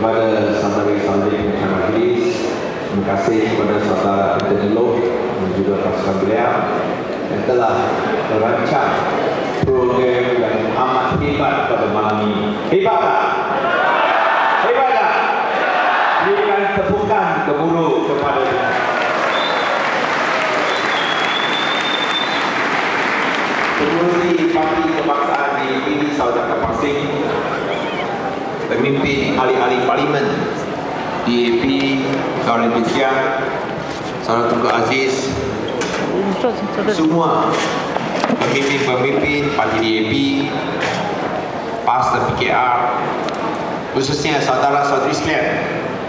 Kepada saudara-saudari pengacara majlis. Terima kasih kepada saudara Nilo dan juga pasukan beliau yang telah merancang program yang amat hebat pada malam ini. Hebat tak? Hebat tak? Berikan tepukan gemuruh kepada Pengurusi Parti Kebangsaan di ini Saudara Kapasing Pemimpin ahli-ahli parlimen. DAP Kawalan Malaysia Saudara Tunku Aziz. Semua Pemimpin-pemimpin Parti DAP PAS dan PKR Khususnya saudara-saudari sekalian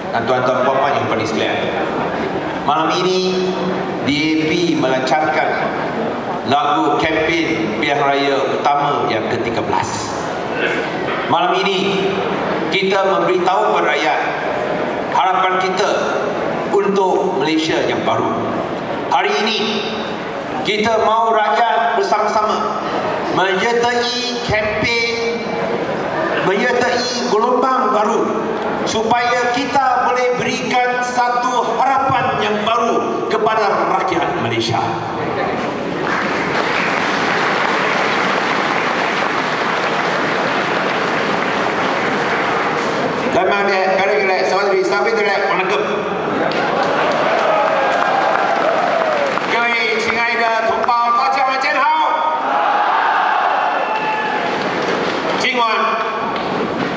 Dan tuan-tuan puan-puan yang paling sekalian. Malam ini DAP melancarkan lagu kempen pilihan raya utama yang ke-13. Malam ini kita memberitahu rakyat harapan kita untuk Malaysia yang baru. Hari ini kita mahu rakyat bersama-sama menyertai kempen menyertai gelombang baru supaya kita boleh berikan satu harapan yang baru kepada rakyat Malaysia. kare-kare saudari sampai dia வணக்கம் 各位亲爱的同胞，大家晚间好。今晚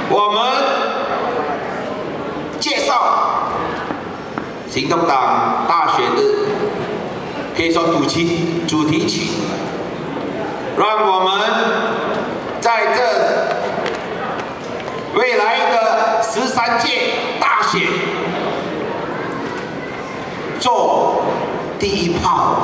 我们介绍行动党大选的可以说主题主题曲，让我们在这未来的十三届 做第一炮，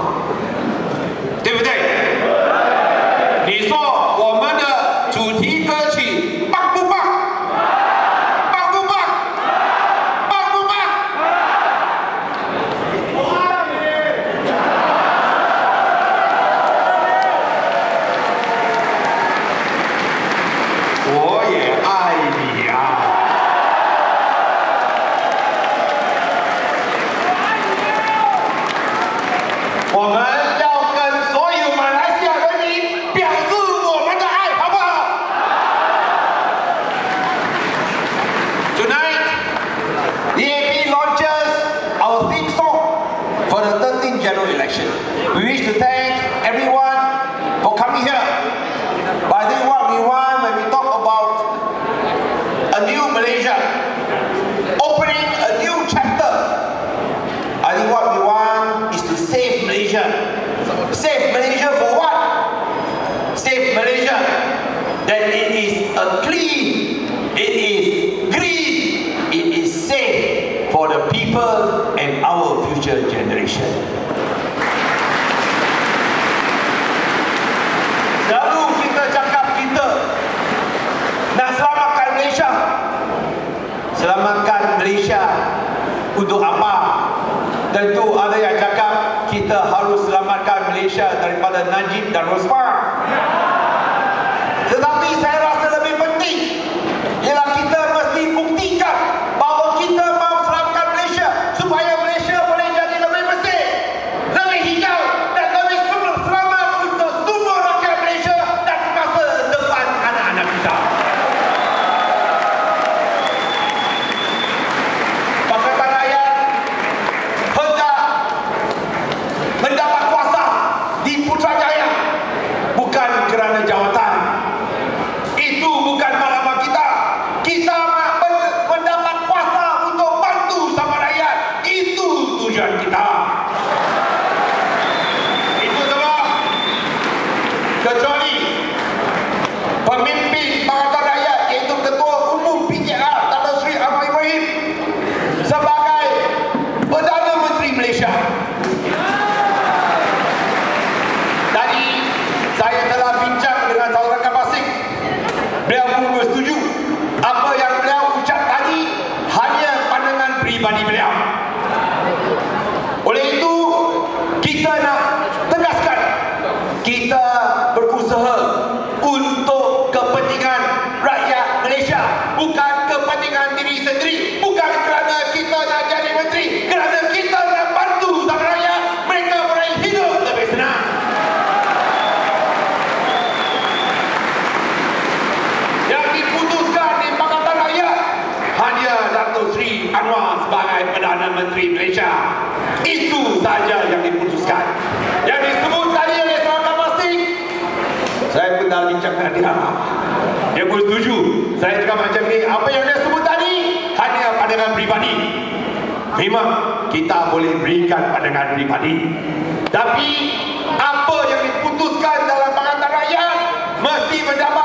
We wish to thank everyone for coming here. But I think what we want when we talk about a new Malaysia, opening a new chapter, I think what we want is to save Malaysia. Save Malaysia for what? Save Malaysia that it is a clean, it is green, it is safe for the people and our future generation. Selamatkan Malaysia untuk apa? Tentu ada yang cakap kita harus selamatkan Malaysia daripada Najib dan Rosmar. Tetapi saya rasa lebih penting ialah kita mesti buktikan bahawa kita mahu selamatkan Malaysia supaya Malaysia boleh jadi lebih bersih, lebih hijau dan lebih selamat untuk semua rakyat Malaysia dan masa depan anak-anak kita. Pakatan Rakyat hendak mendapat kuasa di Putrajaya bukan kerana jawatan. Itu bukan matlamat kita. Kita nak men- mendapat kuasa untuk bantu sama rakyat. Itu tujuan kita. Itu sebab kecuali pemimpin Pakatan Rakyat iaitu Ketua Umum PKR Datuk Seri Ahmad Ibrahim sebagai Perdana Menteri Malaysia. Tadi saya telah bincang dengan saudara Kapasik. Beliau pun bersetuju. Apa yang beliau ucap tadi hanya pandangan peribadi beliau. Oleh itu, kita nak tegaskan kita berusaha untuk kepentingan rakyat Malaysia bukan sebagai Perdana Menteri Malaysia. Itu saja yang diputuskan. Yang disebut tadi oleh Saudara Masing, dengan dia. Dia pun setuju. Saya juga macam ni. Apa yang dia sebut tadi, hanya pandangan pribadi. Memang kita boleh berikan pandangan pribadi. Tapi apa yang diputuskan dalam Pakatan Rakyat mesti mendapat